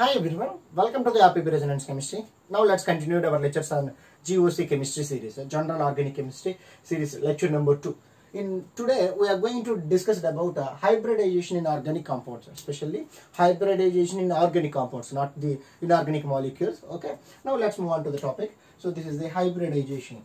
Hi everyone, welcome to the RPB Resonance Chemistry. Now let's continue our lectures on GOC Chemistry series, General Organic Chemistry series, lecture number 2. In today we are going to discuss about uh, hybridization in organic compounds, especially hybridization in organic compounds, not the inorganic molecules. Okay, now let's move on to the topic. So this is the hybridization.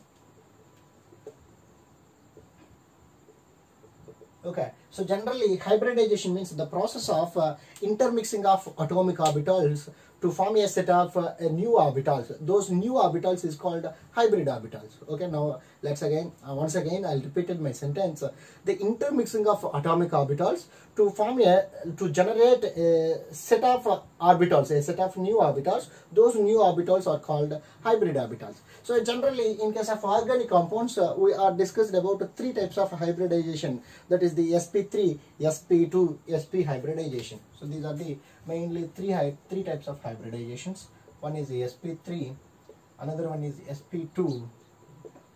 Okay, so generally hybridization means the process of uh, intermixing of atomic orbitals to form a set of uh, new orbitals. Those new orbitals is called hybrid orbitals. Okay, now let's again, uh, once again, I'll repeat my sentence. the intermixing of atomic orbitals to form a, to generate a set of orbitals, a set of new orbitals. Those new orbitals are called hybrid orbitals. So generally, in case of organic compounds, uh, we are discussed about three types of hybridization. That is the sp3, sp2, sp hybridization. So these are the mainly three three types of hybridizations. One is the sp3, another one is sp2.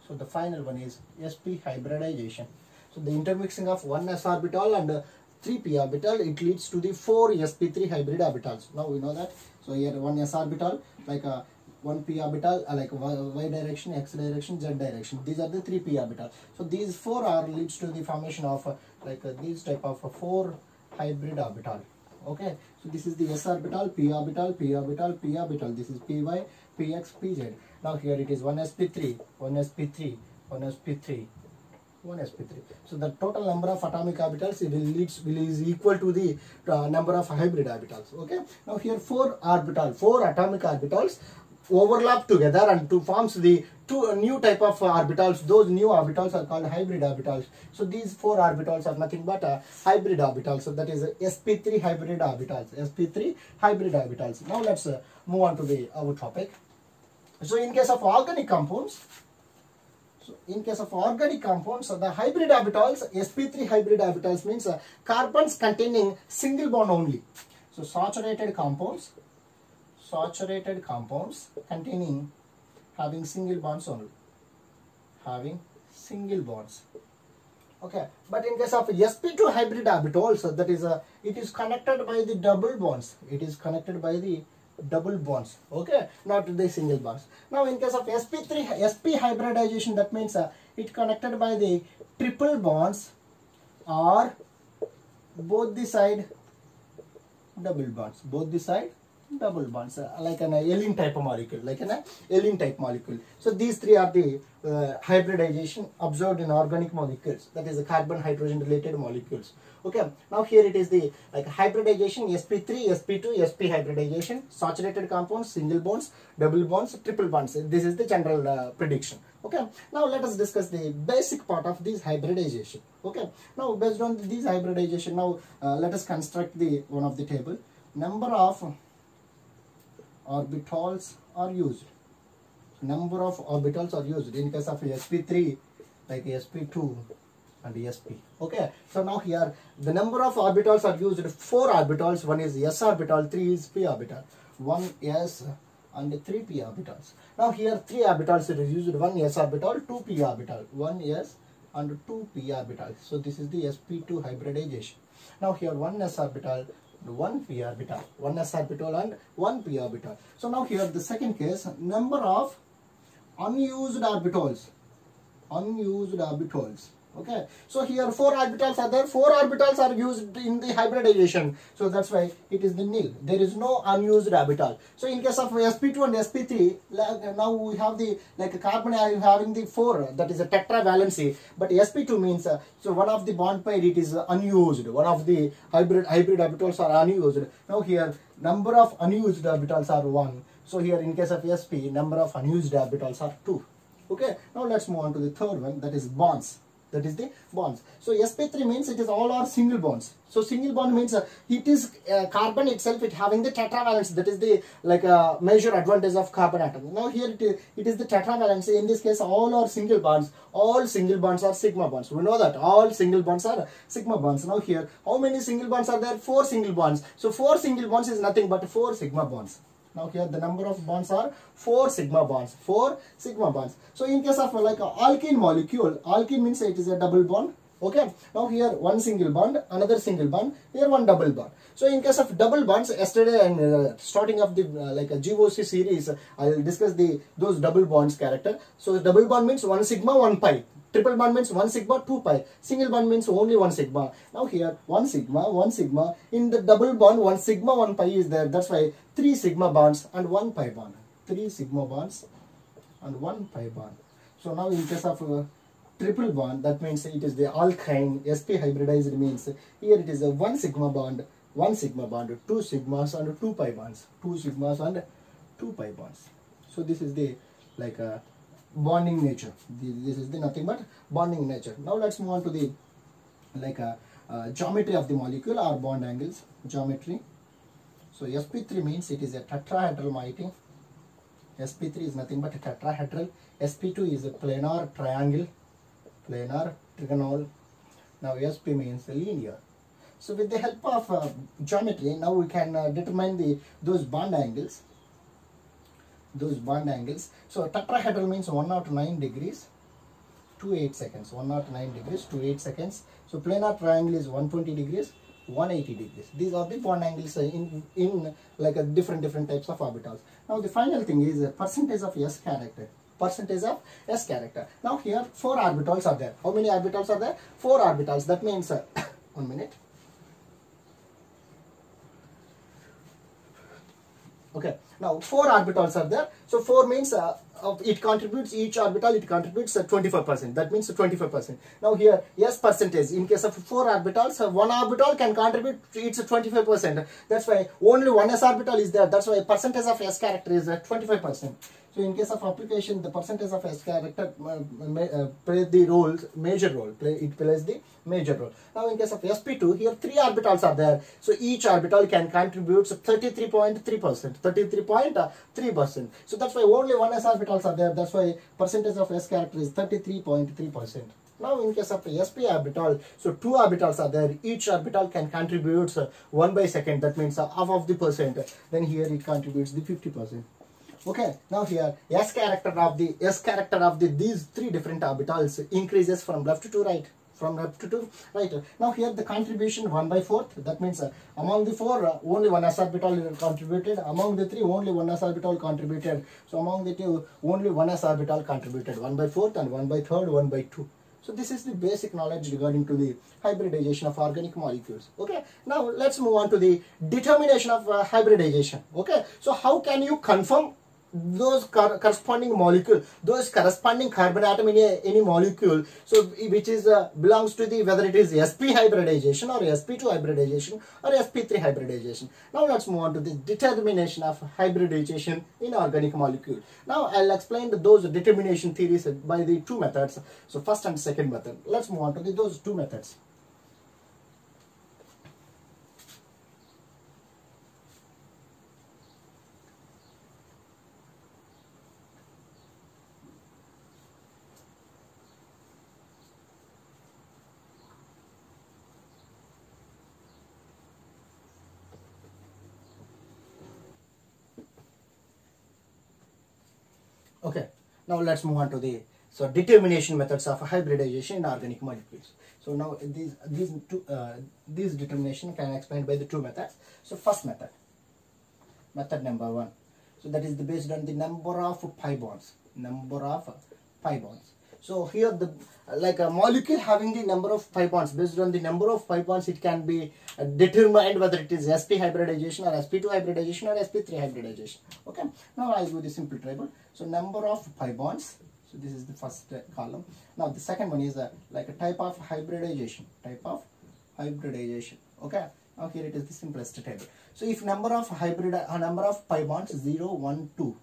So the final one is sp hybridization. So the intermixing of one s orbital and uh, 3 p orbital it leads to the 4 sp3 hybrid orbitals. Now we know that. So here one s orbital like a one p orbital uh, like y, direction, x direction, z direction. These are the three p orbital. So these four are leads to the formation of uh, like uh, these type of four hybrid orbital. Okay, so this is the s orbital, p orbital, p orbital, p orbital. This is py, px, pz. Now here it is 1sp3 one sp3, one sp3, one sp3, so the total number of atomic orbitals it will leads will is equal to the uh, number of hybrid orbitals okay? Now here four orbital four atomic orbitals overlap together and to forms the two uh, new type of uh, orbitals. Those new orbitals are called hybrid orbitals. So these four orbitals are nothing but uh, hybrid orbitals. So that is uh, sp3 hybrid orbitals sp3 hybrid orbitals. Now let's move on to the our topic. So in case of organic compounds in case of organic compounds, the hybrid orbitals, sp3 hybrid orbitals means uh, carbons containing single bond only. So saturated compounds, saturated compounds containing having single bonds only, having single bonds. Okay, but in case of sp2 hybrid orbitals, that is uh, it is connected by the double bonds. It is connected by the double bonds okay? Not the single bonds. Now in case of sp3 sp hybridization that means uh, it connected by the triple bonds or both the side double bonds. Both the side double bonds uh, like an allene type of molecule like an allene type molecule. So these three are the uh, hybridization observed in organic molecules that is the carbon hydrogen related molecules. Okay now here it is the like hybridization sp3 sp2 sp hybridization saturated compounds single bonds double bonds triple bonds. This is the general uh, prediction. Okay now let us discuss the basic part of this hybridization. Okay now based on this hybridization now uh, let us construct the one of the table. Number of orbitals are used. Number of orbitals are used in case of sp3 like sp2 and sp okay so now here the number of orbitals are used. Four orbitals one is s orbital three is p orbital. One s and three p orbitals. Now here three orbitals are used. One s orbital two p orbital. One s and two p orbitals. so this is the sp2 hybridization. Now here one s orbital one p orbital one s orbital and one p orbital. So now here the second case number of unused orbitals. Unused orbitals okay. So here four orbitals are there. Four orbitals are used in the hybridization. So that's why it is the nil. There is no unused orbital. So in case of sp2 and sp3 like, now we have the like carbon having the four. That is a tetravalency. But sp2 means uh, so one of the bond pair it is unused. One of the hybrid hybrid orbitals are unused. Now here number of unused orbitals are one. So here in case of sp number of unused orbitals are two. Okay. Now let's move on to the third one. That is bonds that is the bonds. So sp3 means it is all are single bonds. So single bond means uh, it is uh, carbon itself it having the tetravalence that is the like uh, major advantage of carbon atom. Now here it is, it is the tetravalence. In this case all are single bonds. All single bonds are sigma bonds. We know that. All single bonds are sigma bonds. Now here how many single bonds are there? Four single bonds. So four single bonds is nothing but four sigma bonds now here the number of bonds are 4 sigma bonds 4 sigma bonds. So in case of like alkene molecule alkene means it is a double bond Okay, now here one single bond, another single bond, here one double bond. So in case of double bonds, yesterday and uh, starting of the uh, like a GOC series, I'll discuss the those double bonds character. So double bond means one sigma, one pi. Triple bond means one sigma, two pi. Single bond means only one sigma. Now here one sigma, one sigma. In the double bond, one sigma, one pi is there. That's why three sigma bonds and one pi bond. Three sigma bonds and one pi bond. So now in case of uh, triple bond, that means it is the alkyne sp hybridized means here it is a one sigma bond, one sigma bond, two sigmas and two pi bonds, two sigmas and two pi bonds. So this is the like a bonding nature. This is the nothing but bonding nature. Now let's move on to the like a uh, geometry of the molecule or bond angles geometry. So sp3 means it is a tetrahedral moiety sp3 is nothing but a tetrahedral sp2 is a planar triangle planar trigonal now sp means linear. So with the help of uh, geometry now we can uh, determine the those bond angles. Those bond angles. So tetrahedral means 109 degrees to 8 seconds. 109 degrees to 8 seconds. So planar triangle is 120 degrees 180 degrees. These are the bond angles uh, in in like a different different types of orbitals. Now the final thing is uh, percentage of s character percentage of s character. Now here four orbitals are there. How many orbitals are there? Four orbitals. That means uh, one minute. Okay. Now four orbitals are there. So four means uh, it contributes each orbital it contributes uh, 25 percent. That means 25 percent. Now here yes percentage. In case of four orbitals uh, one orbital can contribute its 25 percent. That's why only one s orbital is there. That's why percentage of s character is uh, 25 percent so in case of application the percentage of s character uh, uh, play the role major role play it plays the major role. Now in case of sp2 here three orbitals are there. So each orbital can contribute 33.3 percent 33.3 percent. So that's why only one s orbitals are there. That's why percentage of s character is 33.3 percent. Now in case of sp orbital so two orbitals are there. Each orbital can contribute uh, 1 by second. That means uh, half of the percent. Then here it contributes the 50 percent okay now here s character of the s character of the these three different orbitals increases from left to right from left to right now here the contribution 1 by 4th that means uh, among the four uh, only one s orbital contributed among the three only one s orbital contributed so among the two only one s orbital contributed 1 by 4th and 1 by 3rd 1 by 2 so this is the basic knowledge regarding to the hybridization of organic molecules. Okay. Now let's move on to the determination of uh, hybridization. Okay. So how can you confirm those cor- corresponding molecule, those corresponding carbon atom in a, any molecule, so which is uh, belongs to the whether it is sp hybridization or sp2 hybridization or sp3 hybridization. Now let's move on to the determination of hybridization in organic molecule. Now I'll explain those determination theories by the two methods. So first and second method. Let's move on to the, those two methods. Okay, now let's move on to the so determination methods of hybridization in organic molecules. So now these these two uh, these determination can explained by the two methods. So first method, method number one. So that is the based on the number of pi bonds, number of pi bonds. So here the like a molecule having the number of pi bonds based on the number of pi bonds it can be uh, determined whether it is sp hybridization or sp2 hybridization or sp3 hybridization. Okay. Now I'll do the simple table. So number of pi bonds. So this is the first uh, column. Now the second one is uh, like a type of hybridization. Type of hybridization. Okay. Now here it is the simplest table. So if number of hybrid uh, number of pi bonds 0, 1, 2.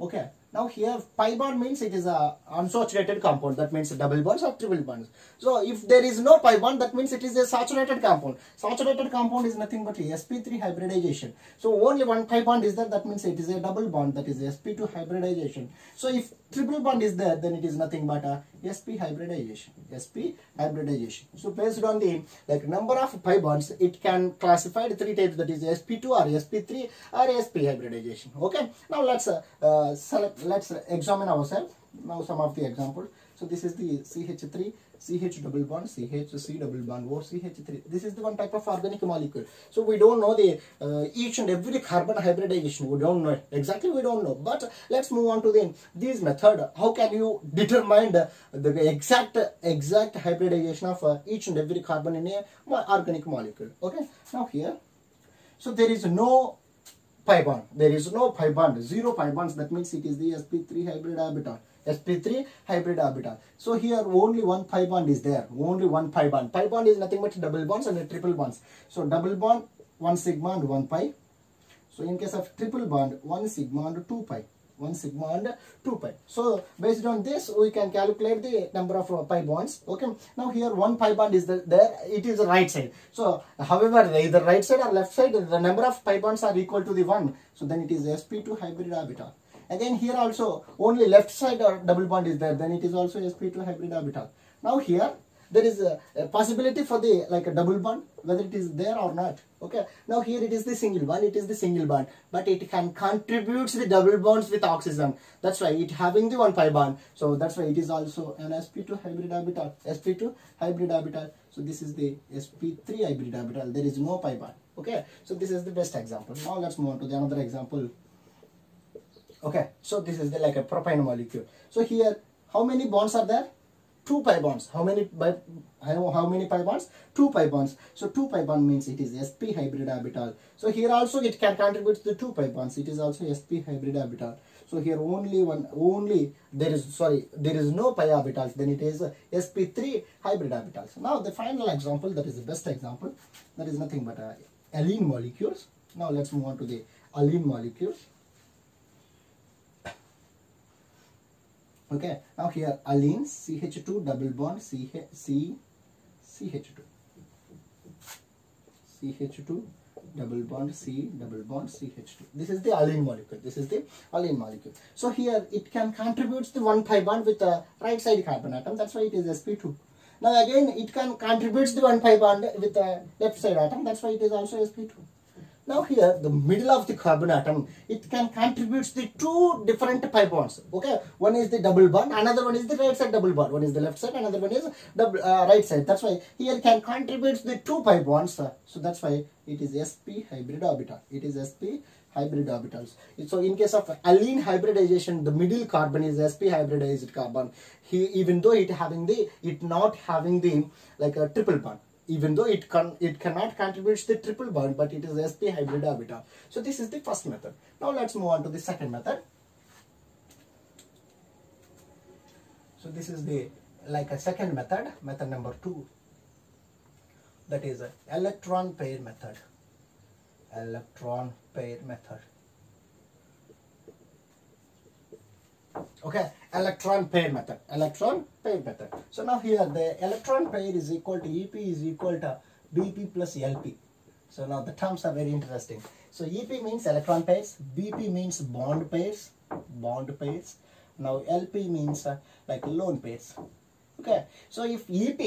Okay. Now here pi bond means it is a unsaturated compound. That means double bonds or triple bonds. So if there is no pi bond, that means it is a saturated compound. Saturated compound is nothing but sp3 hybridization. So only one pi bond is there. That means it is a double bond. That is sp2 hybridization. So if triple bond is there, then it is nothing but a sp hybridization. sp hybridization. So based on the like number of pi bonds, it can classified three types. That is sp2 or sp3 or sp hybridization. Okay. Now let's uh, uh, select. Let's examine ourselves. Now some of the examples. So this is the CH3 CH double bond, CH, C double bond, O, CH3. This is the one type of organic molecule. So we don't know the uh, each and every carbon hybridization. We don't know exactly. We don't know. But let's move on to the this method. How can you determine the, the exact exact hybridization of uh, each and every carbon in a organic molecule? Okay. Now here, so there is no pi bond. There is no pi bond. Zero pi bonds. That means it is the sp3 hybrid orbital. Sp3 hybrid orbital. So here only one pi bond is there. Only one pi bond. Pi bond is nothing but double bonds and triple bonds. So double bond, one sigma and one pi. So in case of triple bond, one sigma and two pi. One sigma and two pi. So based on this, we can calculate the number of uh, pi bonds. Okay. Now here one pi bond is the, there. It is the right side. So however, either right side or left side, the number of pi bonds are equal to the one. So then it is sp2 hybrid orbital. Again here also only left side or double bond is there. Then it is also sp2 hybrid orbital. Now here there is a, a possibility for the like a double bond whether it is there or not. Okay? Now here it is the single bond it is the single bond. But it can contributes the double bonds with oxygen. That's why it having the one pi bond. So that's why it is also an sp2 hybrid orbital sp2 hybrid orbital so this is the sp3 hybrid orbital there is no pi bond. Okay? So this is the best example. Now let's move on to the another example okay so this is the like a propyne molecule. So here how many bonds are there? Two pi bonds. How many by how, how many pi bonds? Two pi bonds. So two pi bond means it is sp hybrid orbital. So here also it can contribute to two pi bonds. It is also sp hybrid orbital. So here only one only there is sorry there is no pi orbitals. Then it is sp3 hybrid orbitals. Now the final example that is the best example that is nothing but uh, allene molecules. Now let's move on to the allene molecules okay now here allene ch2 double bond c c ch2 ch2 double bond c double bond ch2 this is the allene molecule. This is the alene molecule. So here it can contribute the one pi bond with the right side carbon atom. That's why it is sp2 now again it can contribute the one pi bond with the left side atom. That's why it is also sp2 now here, the middle of the carbon atom, it can contribute the two different pi bonds. Okay, one is the double bond, another one is the right side double bond. One is the left side, another one is double uh, right side. That's why here can contribute the two pi bonds. So that's why it is sp hybrid orbital. It is sp hybrid orbitals. So in case of allene hybridization, the middle carbon is sp hybridized carbon. He even though it having the it not having the like a triple bond even though it can it cannot contribute the triple bond but it is sp hybrid orbital so this is the first method. Now let's move on to the second method. So this is the like a second method method number two. That is electron pair method. Electron pair method okay electron pair method. Electron pair method. So now here the electron pair is equal to ep is equal to bp plus lp so now the terms are very interesting. So ep means electron pairs bp means bond pairs bond pairs. Now lp means uh, like lone pairs. Okay so if ep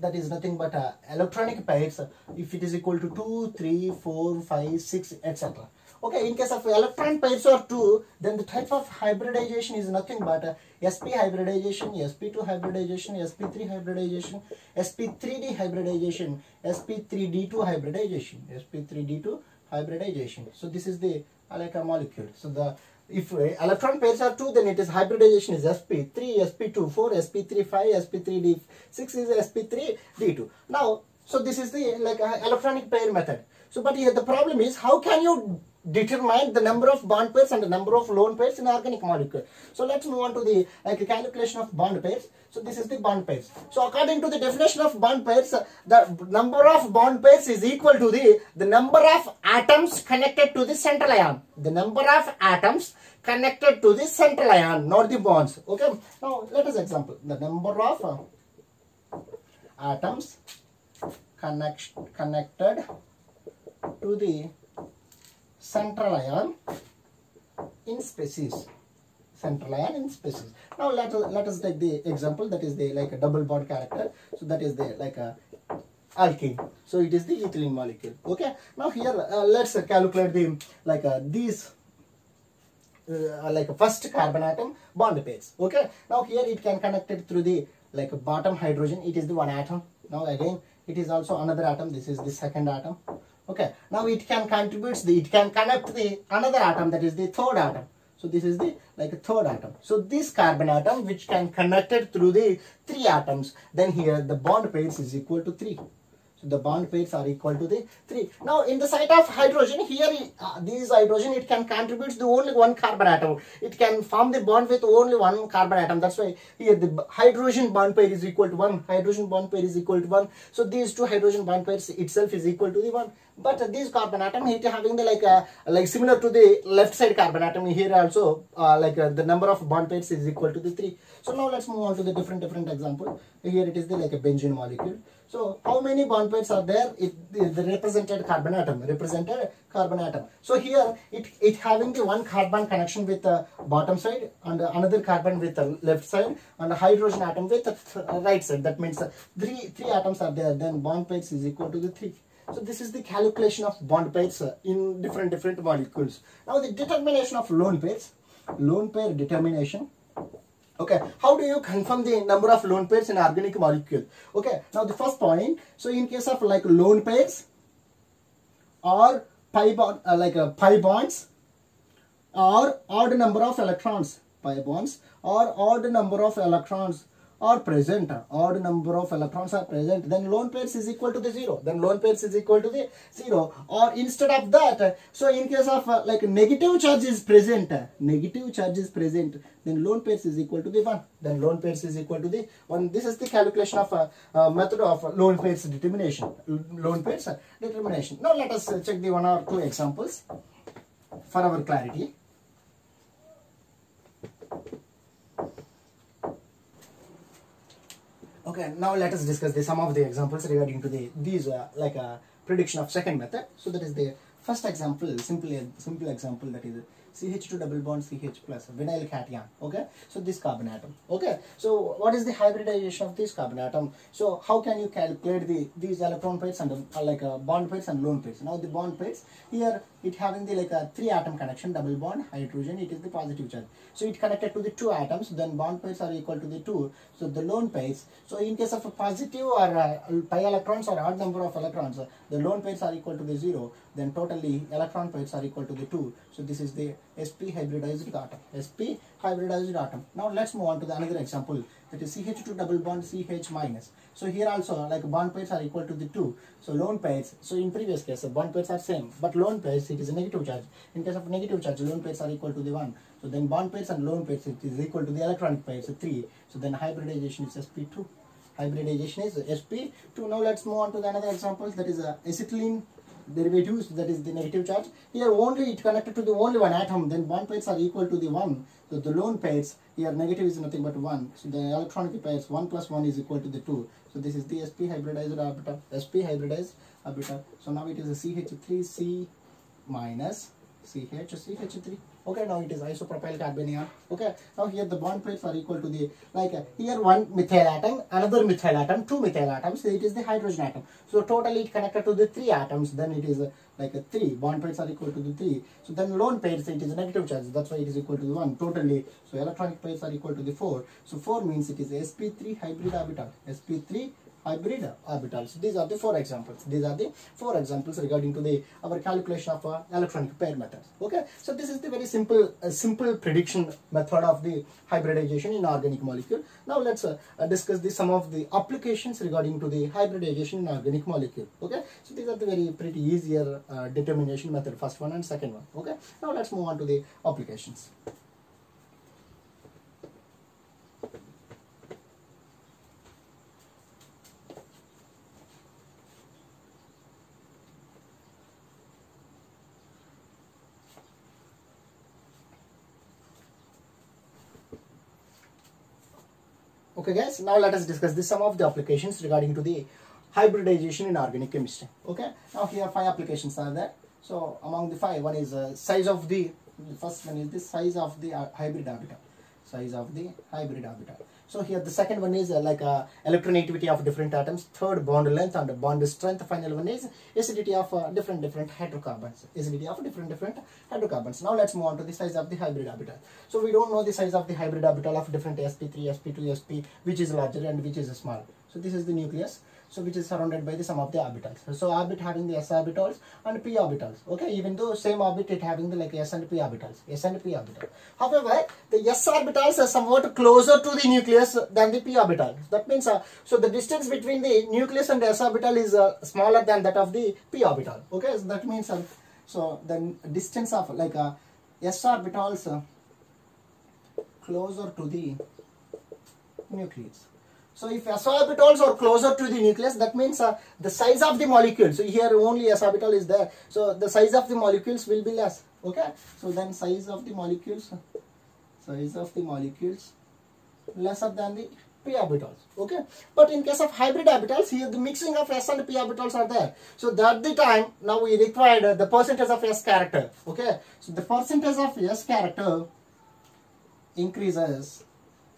that is nothing but uh, electronic pairs if it is equal to 2 3 4 5 6 etc okay in case of electron pairs or 2 then the type of hybridization is nothing but uh, sp hybridization sp2 hybridization sp3 hybridization sp3d hybridization sp3d2 hybridization sp3d2 hybridization so this is the uh, like a molecule so the if uh, electron pairs are 2 then it is hybridization is sp3 sp2 4 sp3 5 sp3d 6 is sp3d2 now so this is the like uh, electronic pair method so but here the problem is how can you determine the number of bond pairs and the number of lone pairs in organic molecule. So let's move on to the like calculation of bond pairs. So this is the bond pairs. So according to the definition of bond pairs, uh, the number of bond pairs is equal to the the number of atoms connected to the central ion. The number of atoms connected to the central ion, not the bonds. Okay. Now let us example the number of uh, atoms connect connected to the central ion in species. Central ion in species. Now let us let us take the example that is the like a double bond character. So that is the like a alkene. So it is the ethylene molecule. Okay? Now here uh, let's uh, calculate the like uh, these uh, like a first carbon atom bond pairs. Okay? Now here it can connect it through the like a bottom hydrogen. It is the one atom. Now again it is also another atom. This is the second atom okay. Now it can contribute the it can connect the another atom that is the third atom. So this is the like a third atom. So this carbon atom which can connected through the three atoms then here the bond pairs is equal to three. so the bond pairs are equal to the 3. Now in the site of hydrogen, here uh, these hydrogen, it can contribute to only one carbon atom. It can form the bond with only one carbon atom. That's why here the hydrogen bond pair is equal to 1. Hydrogen bond pair is equal to 1. So these two hydrogen bond pairs itself is equal to the 1. But uh, this carbon atom, it having the like uh, like similar to the left side carbon atom here also uh, like uh, the number of bond pairs is equal to the 3. So now let's move on to the different different example. Here it is the like a benzene molecule. So how many bond pairs are there? It the represented carbon atom, represented carbon atom. So here it it having the one carbon connection with the bottom side and another carbon with the left side and a hydrogen atom with the right side. That means uh, three three atoms are there. Then bond pairs is equal to the three. So this is the calculation of bond pairs uh, in different different molecules. Now the determination of lone pairs, lone pair determination. Okay, how do you confirm the number of lone pairs in organic molecule? Okay, now the first point. So in case of like lone pairs or pi bond, uh, like uh, pi bonds or odd number of electrons, pi bonds or odd number of electrons are present, odd number of electrons are present, then lone pairs is equal to the zero. Then lone pairs is equal to the zero. Or instead of that, so in case of uh, like negative charge is present, negative charge is present, then lone pairs is equal to the one. Then lone pairs is equal to the one. This is the calculation of uh, uh, method of lone pairs determination. Lone pairs determination. Now let us check the one or two examples for our clarity. Okay, now let us discuss the some of the examples regarding to the these uh, like a prediction of second method. So that is the first example, simple simple example that is CH2 double bond CH plus vinyl cation. Okay, so this carbon atom. Okay, so what is the hybridization of this carbon atom? So how can you calculate the these electron pairs and uh, like uh, bond pairs and lone pairs? Now the bond pairs here it having the like a three atom connection double bond hydrogen it is the positive charge. So it connected to the two atoms then bond pairs are equal to the two. So the lone pairs so in case of a positive or uh, pi electrons or odd number of electrons uh, the lone pairs are equal to the zero then totally electron pairs are equal to the two. So this is the sp hybridized atom sp hybridized atom now let's move on to the another example that is ch2 double bond ch minus. So here also like bond pairs are equal to the two. So lone pairs so in previous case the bond pairs are same but lone pairs it is a negative charge. In case of negative charge lone pairs are equal to the one. So then bond pairs and lone pairs it is equal to the electronic pairs three. So then hybridization is sp2 hybridization is sp2 now let's move on to the another example that is a acetylene derivatives that is the negative charge here only it connected to the only one atom then bond pairs are equal to the one. So the lone pairs here negative is nothing but one. So the electronic pairs one plus one is equal to the two. So this is the sp hybridized orbital sp hybridized orbital so now it is a ch3c minus ch ch3 okay now it is isopropyl carbanion okay now here the bond pairs are equal to the like uh, here one methyl atom another methyl atom two methyl atoms so it is the hydrogen atom. So totally it connected to the three atoms then it is uh, like a three. Bond pairs are equal to the three. So then lone pairs it is a negative charge. That's why it is equal to the one totally. So electronic pairs are equal to the four. So four means it is sp3 hybrid orbital sp3 hybrid orbitals. These are the four examples. These are the four examples regarding to the our calculation of uh, electronic pair methods. Okay, so this is the very simple uh, simple prediction method of the hybridization in organic molecule. Now let's uh, uh, discuss the some of the applications regarding to the hybridization in organic molecule. Okay, so these are the very pretty easier uh, determination method, first one and second one. Okay, now let's move on to the applications. Okay guys, now let us discuss this some of the applications regarding to the hybridization in organic chemistry. Okay, now here five applications are there. So among the five, one is uh, size of the, first one is the size of the uh, hybrid orbital. Size of the hybrid orbital. So here the second one is uh, like uh, electronegativity of different atoms. Third bond length and bond strength. Final one is acidity of uh, different different hydrocarbons. Acidity of different different hydrocarbons. Now let's move on to the size of the hybrid orbital. So we don't know the size of the hybrid orbital of different sp3, sp2, sp which is larger and which is smaller. So this is the nucleus so which is surrounded by the sum of the orbitals. So orbit having the s orbitals and p orbitals. Okay even though same orbit it having the like s and p orbitals. S and p orbital. However the s orbitals are somewhat closer to the nucleus than the p orbital. That means uh, so the distance between the nucleus and the s orbital is uh, smaller than that of the p orbital. Okay so that means uh, so the distance of like uh, s orbitals uh, closer to the nucleus so if s orbitals are closer to the nucleus, that means uh, the size of the molecule. So here only s orbital is there. So the size of the molecules will be less. Okay. So then size of the molecules, size of the molecules lesser than the p orbitals. Okay. But in case of hybrid orbitals, here the mixing of s and p orbitals are there. So that the time now we required uh, the percentage of s character. Okay. So the percentage of s character increases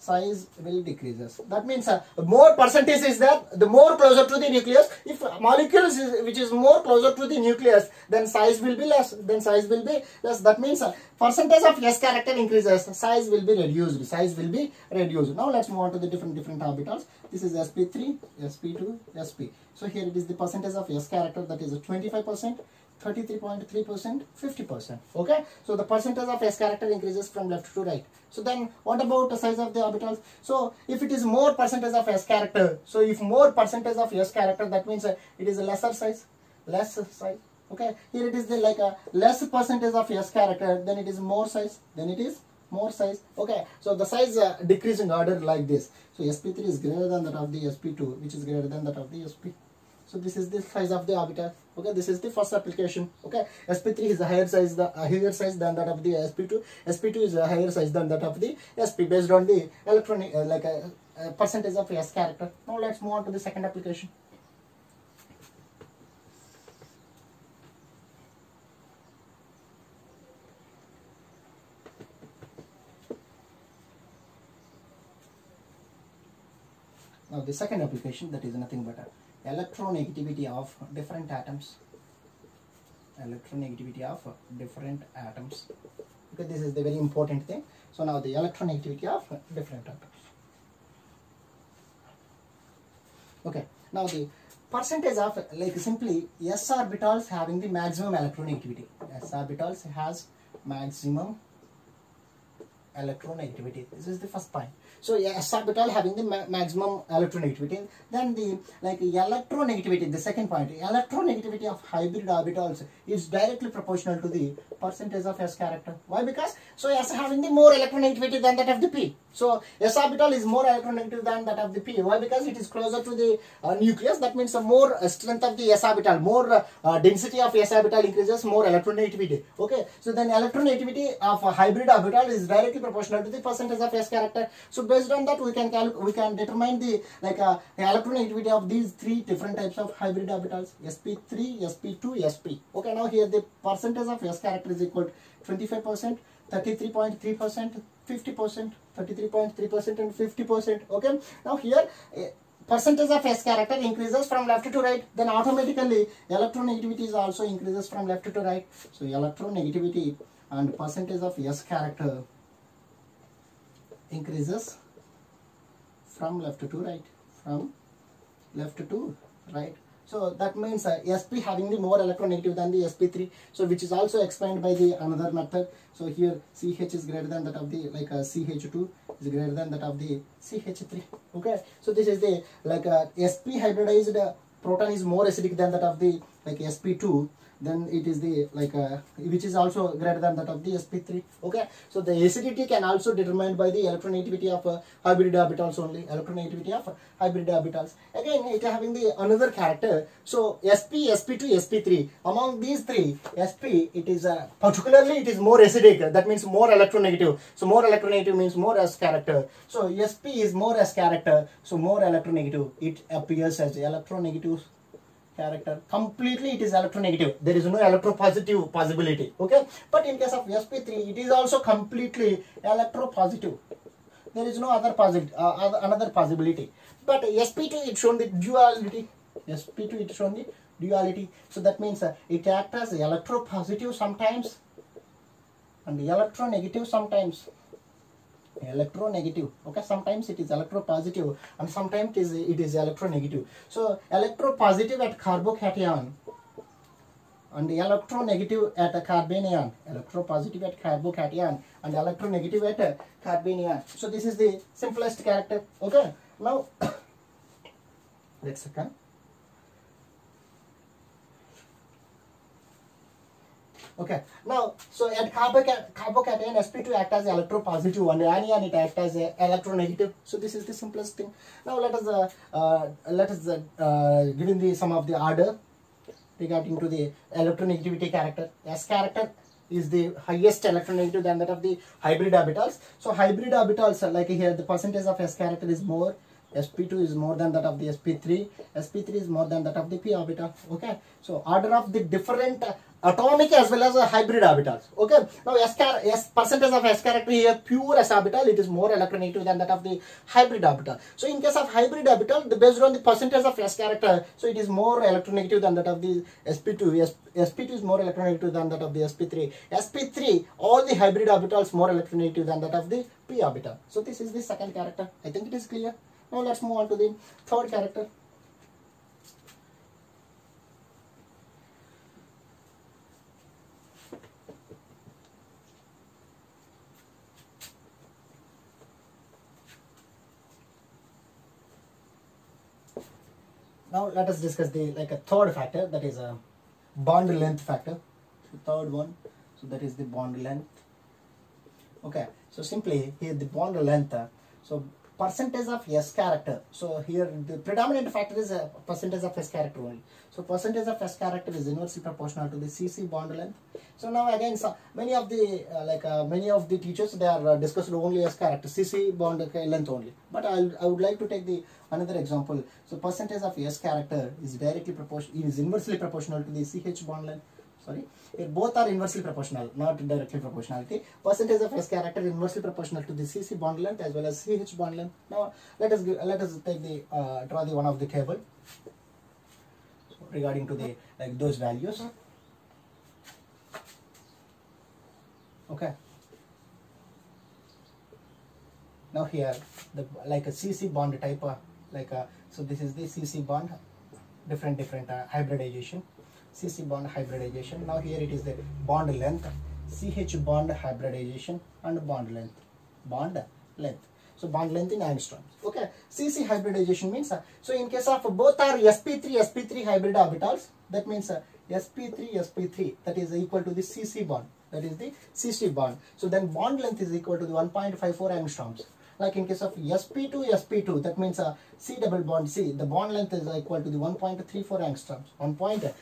size will decreases. That means uh, more percentage is there, the more closer to the nucleus. If molecules is, which is more closer to the nucleus, then size will be less. Then size will be less. That means uh, percentage of S character increases, size will be reduced. Size will be reduced. Now let's move on to the different different orbitals. This is sp3, sp2, sp. So here it is the percentage of S character that is 25 percent. 33.3%, 50%. Okay, so the percentage of S character increases from left to right. So then what about the size of the orbitals? So if it is more percentage of S character, so if more percentage of S character, that means uh, it is a lesser size, less size. Okay, here it is the like a less percentage of S character, then it is more size, then it is more size. Okay, so the size uh, decreasing order like this. So sp3 is greater than that of the sp2, which is greater than that of the sp. So this is the size of the orbital. Okay, this is the first application. Okay, sp3 is a higher size, the higher size than that of the sp2. sp2 is a higher size than that of the sp based on the electronic uh, like a, a percentage of s character. Now let's move on to the second application. Now the second application that is nothing but a electronegativity of different atoms. Electronegativity of different atoms. Okay this is the very important thing. So now the electronegativity of different atoms. Okay now the percentage of like simply s orbitals having the maximum electronegativity. S orbitals has maximum electronegativity. This is the first point so s orbital having the ma maximum electronegativity. Then the like electronegativity the second point electronegativity of hybrid orbitals is directly proportional to the percentage of s character. Why? Because so s having the more electronegativity than that of the p. So s orbital is more electronegative than that of the p. Why? Because it is closer to the uh, nucleus. That means uh, more uh, strength of the s orbital more uh, density of s orbital increases more electronegativity. Okay? So then electronegativity of a hybrid orbital is directly proportional to the percentage of s character. So based on that we can we can determine the like uh, electronegativity of these three different types of hybrid orbitals. Sp3 sp2 sp okay now here the percentage of s character is equal to 25 percent 33.3 percent 50 percent 33.3 percent and 50 percent. Okay now here uh, percentage of s character increases from left to right then automatically electronegativity is also increases from left to right. So electronegativity and percentage of s character increases from left to right from left to right. So that means uh, sp having the more electronegative than the sp3 so which is also explained by the another method. So here ch is greater than that of the like uh, ch2 is greater than that of the ch3 okay? So this is the like uh, sp hybridized uh, proton is more acidic than that of the like sp2 then it is the like uh, which is also greater than that of the sp3 okay? So the acidity can also determined by the electronegativity of uh, hybrid orbitals only electronegativity of hybrid orbitals. Again it having the another character. So sp sp2 sp3 among these three sp it is uh, particularly it is more acidic. That means more electronegative. So more electronegative means more s character. So sp is more s character. So more electronegative. It appears as electronegative character. Completely it is electronegative. There is no electropositive possibility okay? But in case of sp3 it is also completely electropositive. There is no other possibility uh, another possibility. But sp2 it shown the duality. Sp2 it shown the duality. So that means uh, it acts as electropositive sometimes and electronegative sometimes electronegative. Okay sometimes it is electropositive and sometimes it is it is electronegative. So electropositive at carbocation and the electronegative at a carbanion electropositive at carbocation and electronegative at a carbanion so this is the simplest character. Okay now let's second Okay. Now, so at carbocation, carbocation sp2 act as electropositive and anion it act as electronegative. So this is the simplest thing. Now let us uh, uh, let us uh, uh, given the some of the order regarding to the electronegativity character. S character is the highest electronegative than that of the hybrid orbitals. So hybrid orbitals uh, like here the percentage of S character is more sp2 is more than that of the sp3 sp3 is more than that of the p orbital okay so order of the different uh, atomic as well as a hybrid orbitals okay? Now s, s percentage of s character here pure s orbital it is more electronegative than that of the hybrid orbital. So in case of hybrid orbital the based on the percentage of s character so it is more electronegative than that of the sp2 S, sp2 is more electronegative than that of the sp3 sp3 all the hybrid orbitals more electronegative than that of the p orbital. So this is the second character. I think it is clear. Now let's move on to the third character. Now let us discuss the like a third factor that is a bond length factor. The third one, so that is the bond length. Okay, so simply here the bond length. Uh, so percentage of S character. So here the predominant factor is a percentage of S character only. So percentage of S character is inversely proportional to the CC bond length. So now again, so many of the uh, like uh, many of the teachers they are uh, discussing only S character, CC bond length only. But I'll, I would like to take the another example. So percentage of S character is directly proportional is inversely proportional to the CH bond length sorry. If both are inversely proportional not directly proportionality. Percentage of s character inversely proportional to the cc bond length as well as ch bond length. Now let us let us take the uh, draw the one of the table regarding to the like those values. Okay. Now here the like a cc bond type uh, like a, so this is the cc bond different different uh, hybridization CC bond hybridization. Now here it is the bond length, CH bond hybridization and bond length, bond length. So bond length in angstroms. Okay, CC hybridization means, uh, so in case of both are sp3, sp3 hybrid orbitals, that means uh, sp3, sp3, that is equal to the CC bond, that is the CC bond. So then bond length is equal to the 1.54 angstroms like in case of sp2 sp2 that means uh, c double bond c the bond length is equal to the 1.34 angstroms 1.34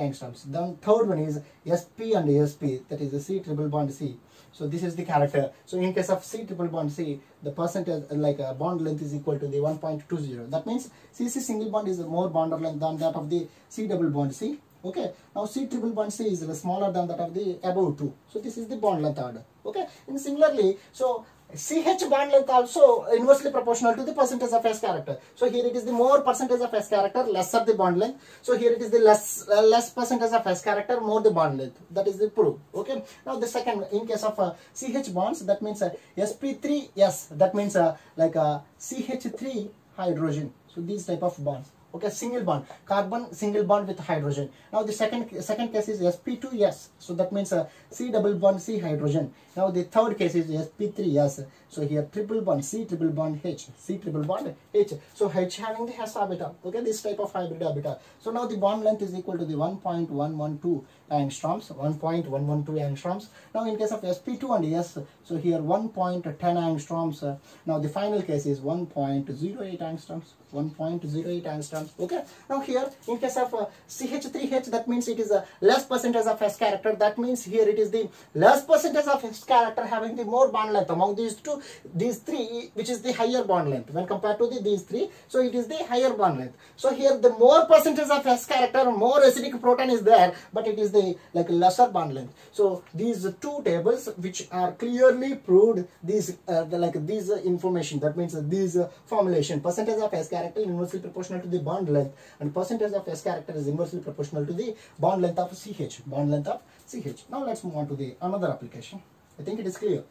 angstroms. Then third one is sp and sp that is the c triple bond c. So this is the character. So in case of c triple bond c the percentage uh, like a uh, bond length is equal to the 1.20 that means cc single bond is more bond length than that of the c double bond c. Okay? Now c triple bond c is smaller than that of the above two. So this is the bond length order. Okay? And similarly so CH bond length also inversely proportional to the percentage of S character. So here it is the more percentage of S character, lesser the bond length. So here it is the less uh, less percentage of S character, more the bond length. That is the proof. Okay. Now the second, in case of uh, CH bonds, that means uh, sp3, yes, that means uh, like uh, CH3 hydrogen. So these type of bonds okay single bond carbon single bond with hydrogen now the second second case is sp2s so that means uh, c double bond c hydrogen now the third case is sp3s so here triple bond c triple bond h. C triple bond h. So h having the s orbital okay this type of hybrid orbital so now the bond length is equal to the 1.112 angstroms 1.112 angstroms. Now in case of sp2 and s so here 1.10 angstroms. Uh, now the final case is 1.08 angstroms 1.08 angstroms. Okay. Now here, in case of uh, CH3H, that means it is a less percentage of S character. That means here it is the less percentage of S character having the more bond length among these two, these three, which is the higher bond length when compared to the these three. So it is the higher bond length. So here the more percentage of S character, more acidic proton is there, but it is the like lesser bond length. So these two tables which are clearly proved these uh, the, like these uh, information that means uh, these formulation percentage of S character is inversely proportional to the bond length and percentage of S character is inversely proportional to the bond length of CH bond length of CH. Now let's move on to the another application. I think it is clear.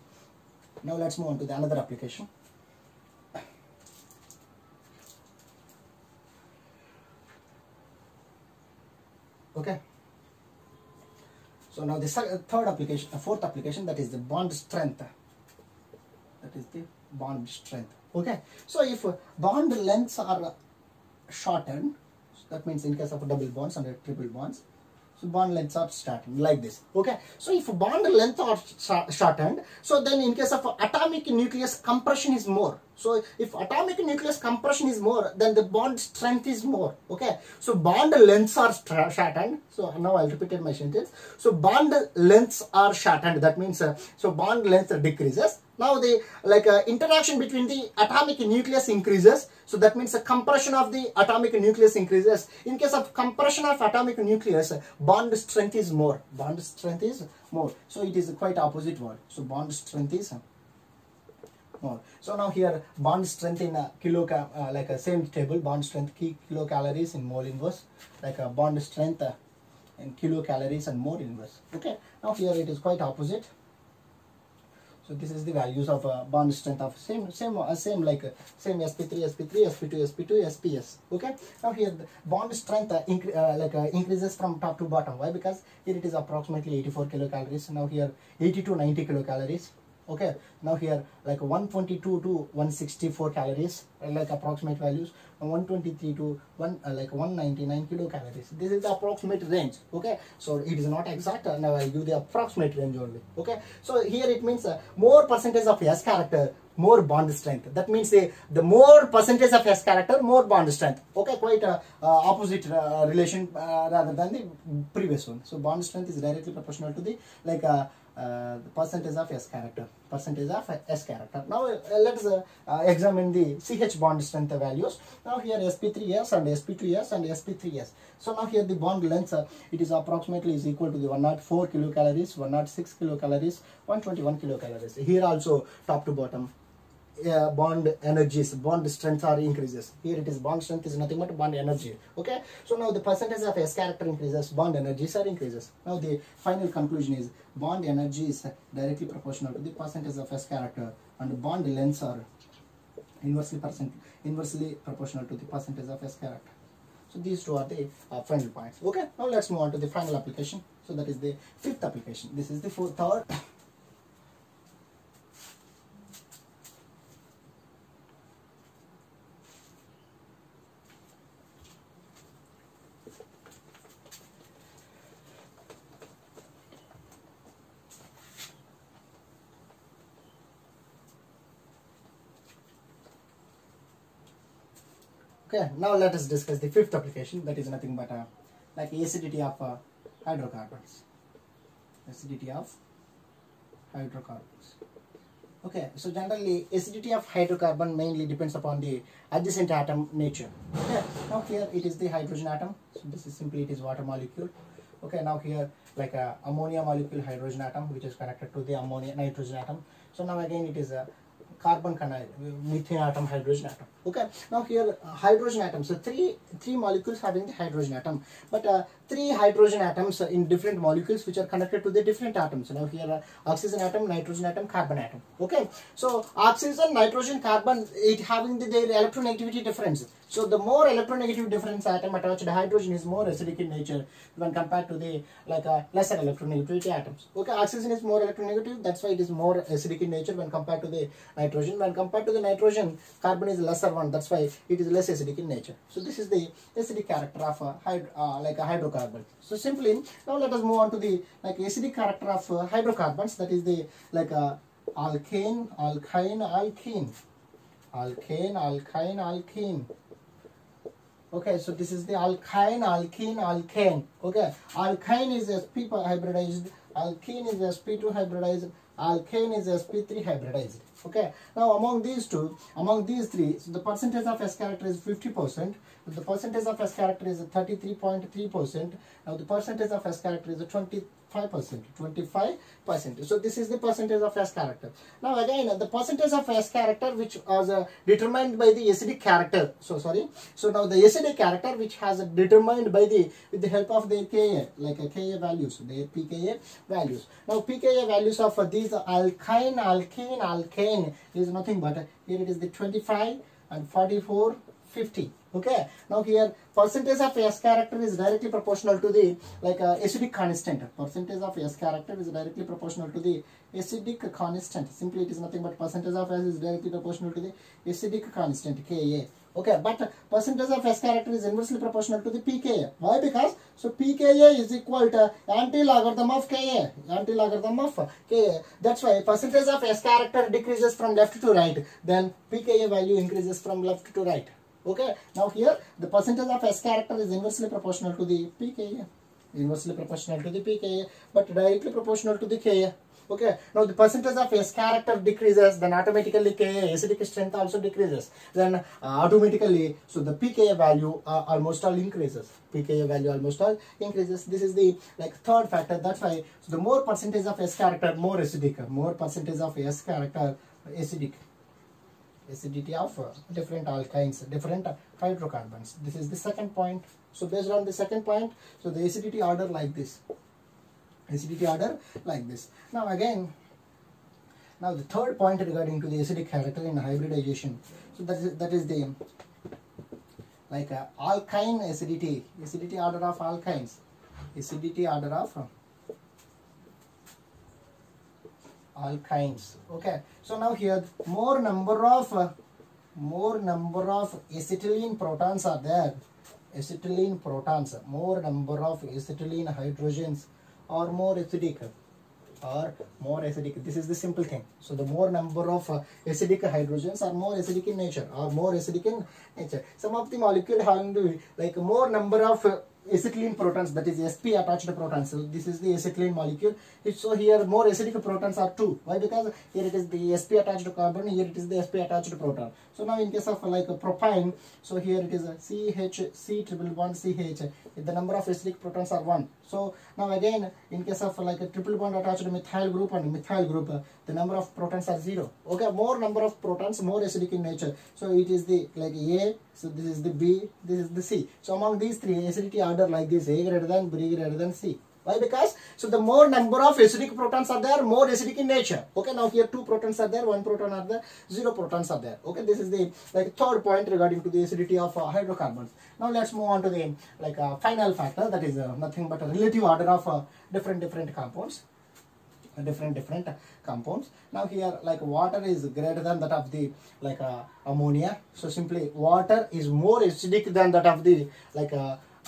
Now let's move on to the another application. Okay. So now the third application, uh, fourth application that is the bond strength. That is the bond strength. Okay. So if uh, bond lengths are uh, shortened, that means in case of double bonds and triple bonds, so bond lengths are shortened like this. Okay. So if bond length are shor- shortened, so then in case of atomic nucleus compression is more. So if atomic nucleus compression is more, then the bond strength is more. Okay. So bond lengths are shortened. So now I'll repeat my sentence. So bond lengths are shortened. That means uh, so bond length decreases. Now the like uh, interaction between the atomic nucleus increases. So that means the compression of the atomic nucleus increases. In case of compression of atomic nucleus, bond strength is more. Bond strength is more. So it is quite opposite word. So bond strength is more. So now here bond strength in a kilo uh, like a same table bond strength ki kilocalories in mole inverse like a bond strength uh, in kilocalories and mole inverse. Okay. Now here it is quite opposite. So this is the values of uh, bond strength of same same uh, same like uh, same sp3 sp3 sp2 sp2 sps. Okay. Now here the bond strength uh, uh, like uh, increases from top to bottom. Why? Because here it is approximately 84 kilocalories. Now here 80 to 90 kilocalories okay now here like 122 to 164 calories like approximate values 123 to 1 uh, like 199 kilocalories. This is the approximate range okay? So it is not exact uh, now i give the approximate range only okay? So here it means uh, more percentage of s character more bond strength. That means the the more percentage of s character more bond strength okay? Quite a uh, opposite uh, relation uh, rather than the previous one. So bond strength is directly proportional to the like uh, the percentage of S character, percentage of S character. Now uh, let's uh, uh, examine the CH bond strength values. Now here sp3s and sp2s and sp3s. So now here the bond length uh, it is approximately is equal to the 104 kilocalories, 106 kilocalories, 121 kilocalories. Here also top to bottom uh, bond energies bond strength are increases. Here it is bond strength is nothing but bond energy okay? So now the percentage of s character increases bond energies are increases. Now the final conclusion is bond energy is directly proportional to the percentage of s character and bond lengths are inversely percent inversely proportional to the percentage of s character. So these two are the uh, final points okay? Now let's move on to the final application. So that is the fifth application. This is the fourth third Okay, now let us discuss the fifth application that is nothing but uh, like acidity of uh, hydrocarbons. Acidity of hydrocarbons. Okay, so generally acidity of hydrocarbon mainly depends upon the adjacent atom nature. Okay, now here it is the hydrogen atom. So this is simply it is water molecule. Okay, now here like a ammonia molecule hydrogen atom which is connected to the ammonia nitrogen atom. So now again it is a carbon canal methane atom hydrogen atom okay now here uh, hydrogen atom. so three three molecules having the hydrogen atom but uh, three hydrogen atoms in different molecules which are connected to the different atoms. Now here uh, oxygen atom nitrogen atom carbon atom. Okay? So oxygen nitrogen carbon it having the, their electronegativity difference. So the more electronegative difference atom attached to hydrogen is more acidic in nature when compared to the like uh, lesser electronegativity atoms. Okay? Oxygen is more electronegative that's why it is more acidic in nature when compared to the nitrogen. When compared to the nitrogen carbon is lesser one that's why it is less acidic in nature. So this is the acidic character of a uh, like a hydrocarbon so simply now let us move on to the like acidic character of uh, hydrocarbons. That is the like uh, alkane alkyne alkene. Alkane alkyne alkene. Okay, so this is the alkyne, alkene, alkane. Okay, alkyne is a sp hybridized, alkene is sp2 hybridized, alkane is sp3 hybridized. Okay, now among these two, among these three, so the percentage of S character is 50%, the percentage of S character is 33.3%, now the percentage of S character is 25%, 25%. So this is the percentage of S character. Now again, the percentage of S character which was uh, determined by the acidic character. So sorry. So now the acidic character which has determined by the with the help of the Ka, like uh, Ka values, the pKa values. Now pKa values of uh, these alkyne, alkene, alkane is nothing but uh, here it is the 25 and 44, 50 okay? Now here percentage of s character is directly proportional to the like uh, acidic constant. Percentage of s character is directly proportional to the acidic constant. Simply it is nothing but percentage of s is directly proportional to the acidic constant ka okay? But percentage of s character is inversely proportional to the pka why? Because so pka is equal to anti-logarithm of ka anti-logarithm of ka that's why percentage of s character decreases from left to right. Then pka value increases from left to right okay now here the percentage of s character is inversely proportional to the pka inversely proportional to the pka but directly proportional to the ka okay now the percentage of s character decreases then automatically ka acidic strength also decreases. Then uh, automatically so the pka value uh, almost all increases. Pka value almost all increases. This is the like third factor. That's why so the more percentage of s character more acidic. More percentage of s character acidic acidity of uh, different alkynes, different hydrocarbons. This is the second point. So based on the second point, so the acidity order like this. Acidity order like this. Now again, now the third point regarding to the acidic character in hybridization. So that is, that is the like uh, alkyne acidity, acidity order of alkynes, acidity order of uh, alkynes okay. So now here more number of uh, more number of acetylene protons are there. Acetylene protons more number of acetylene hydrogens are more acidic or more acidic. This is the simple thing. So the more number of uh, acidic hydrogens are more acidic in nature or more acidic in nature. Some of the molecule having like more number of uh, acetylene protons that is sp attached protons. So this is the acetylene molecule. So here more acidic protons are two. Why? Because here it is the sp attached carbon here it is the sp attached proton so now in case of like a propyne so here it is a ch c triple bond ch the number of acidic protons are one. So now again in case of like a triple bond attached methyl group and methyl group the number of protons are zero. Okay more number of protons more acidic in nature. So it is the like a so this is the b this is the c. So among these three acidity order like this a greater than b greater than c why? Because so the more number of acidic protons are there more acidic in nature. Okay now here two protons are there one proton are there zero protons are there. Okay this is the like third point regarding to the acidity of uh, hydrocarbons. Now let's move on to the like uh, final factor that is uh, nothing but a relative order of uh, different different compounds. Different different compounds. Now here like water is greater than that of the like uh, ammonia. So simply water is more acidic than that of the like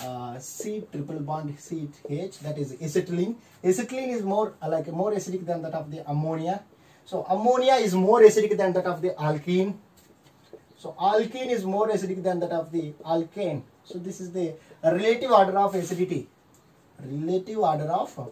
uh, uh, C triple bond CH that is acetylene. Acetylene is more uh, like more acidic than that of the ammonia. So ammonia is more acidic than that of the alkene. So alkene is more acidic than that of the alkane. So this is the relative order of acidity. Relative order of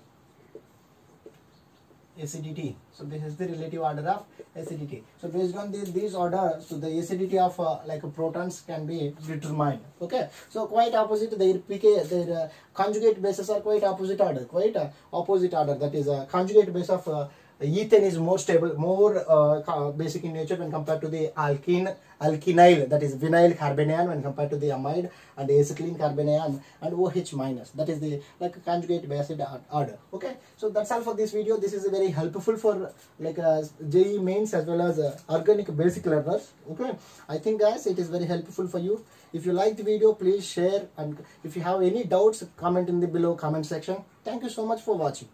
acidity. So this is the relative order of acidity. So based on this, these order, so the acidity of uh, like a protons can be determined. Okay. So quite opposite their pK, their uh, conjugate bases are quite opposite order, quite uh, opposite order. That is a conjugate base of uh, ethane is more stable, more uh, basic in nature when compared to the alkene, alkenyl, that is vinyl carbanion when compared to the amide and acetylene carbanion and OH minus. That is the like conjugate acid order. Okay, so that's all for this video. This is very helpful for like uh, JEE mains as well as uh, organic basic learners. Okay, I think guys it is very helpful for you. If you like the video, please share and if you have any doubts, comment in the below comment section. Thank you so much for watching.